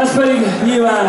Ez pedig nyilván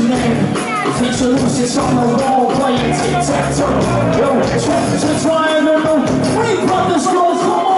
It's on the wall playing tic-tac-toe Yo, try to try and remember Three brothers go, come on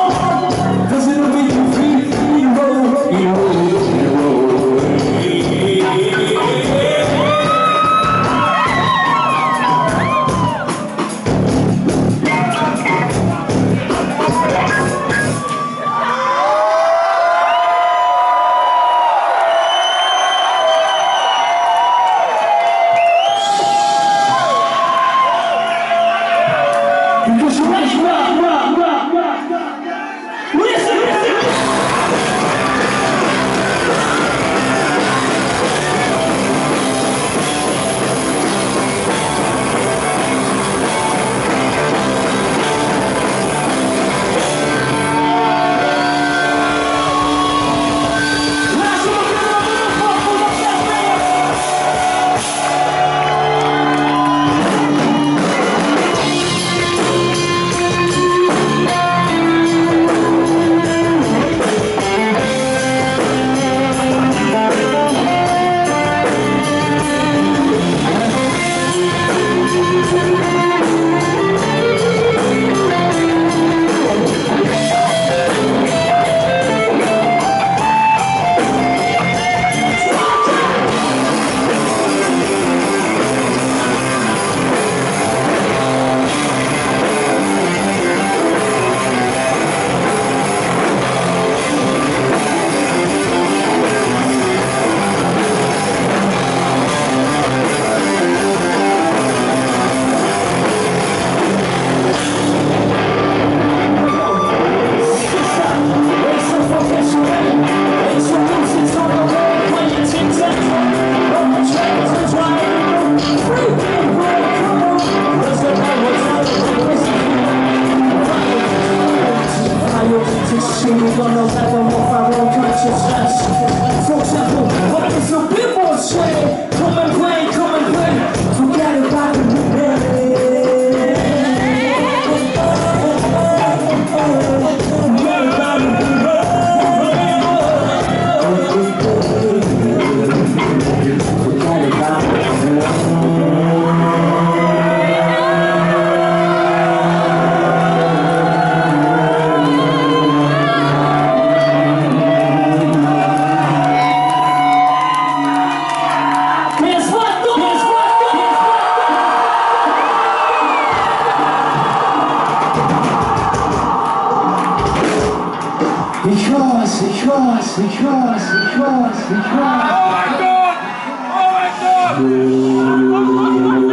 Because, because, because, because, because. Oh my god! Oh my god!